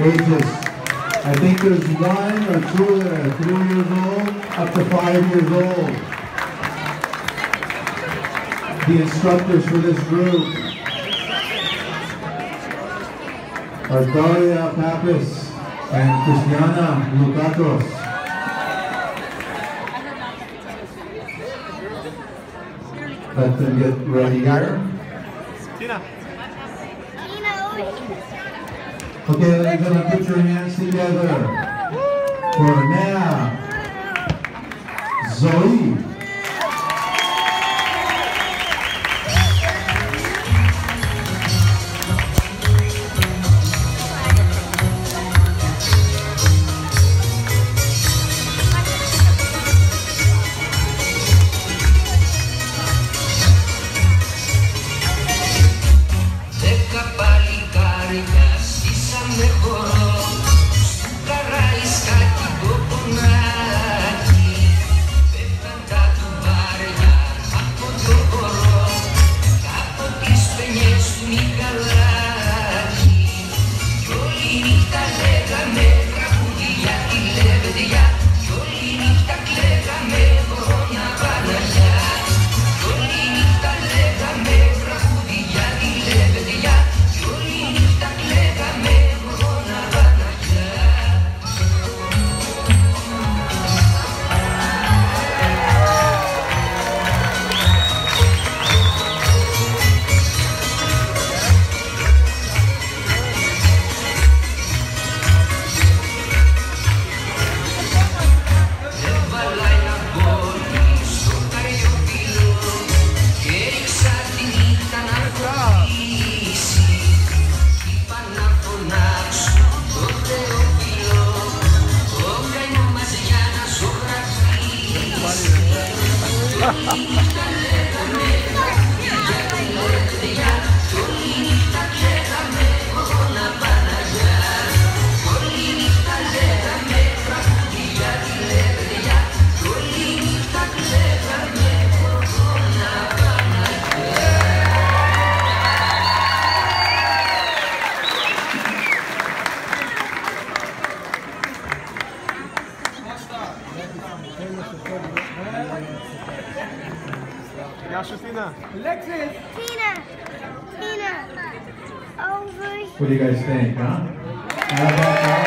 ages. I think there's one or two that are three years old, up to five years old. The instructors for this group are Daria Papis and Christiana Lukatos. Let them get ready here. Tina. Okay, ladies and gentlemen, put your hands together. For Nea, Zoi, Yasha Tina. Alexis. Tina. Tina. Over What do you guys think, huh? How about that?